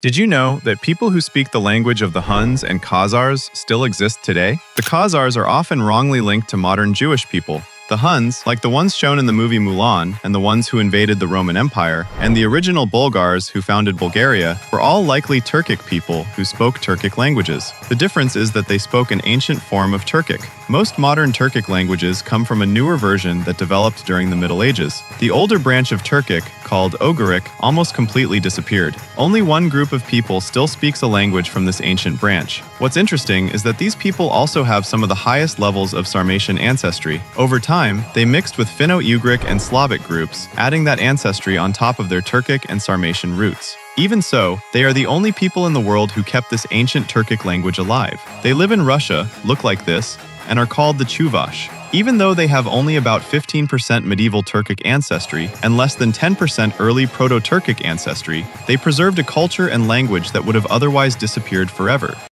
Did you know that people who speak the language of the Huns and Khazars still exist today? The Khazars are often wrongly linked to modern Jewish people, the Huns, like the ones shown in the movie Mulan and the ones who invaded the Roman Empire, and the original Bulgars who founded Bulgaria, were all likely Turkic people who spoke Turkic languages. The difference is that they spoke an ancient form of Turkic. Most modern Turkic languages come from a newer version that developed during the Middle Ages. The older branch of Turkic, called Oghuric, almost completely disappeared. Only one group of people still speaks a language from this ancient branch. What's interesting is that these people also have some of the highest levels of Sarmatian ancestry. Over time, time, they mixed with Finno-Ugric and Slavic groups, adding that ancestry on top of their Turkic and Sarmatian roots. Even so, they are the only people in the world who kept this ancient Turkic language alive. They live in Russia, look like this, and are called the Chuvash. Even though they have only about 15% medieval Turkic ancestry and less than 10% early Proto-Turkic ancestry, they preserved a culture and language that would have otherwise disappeared forever.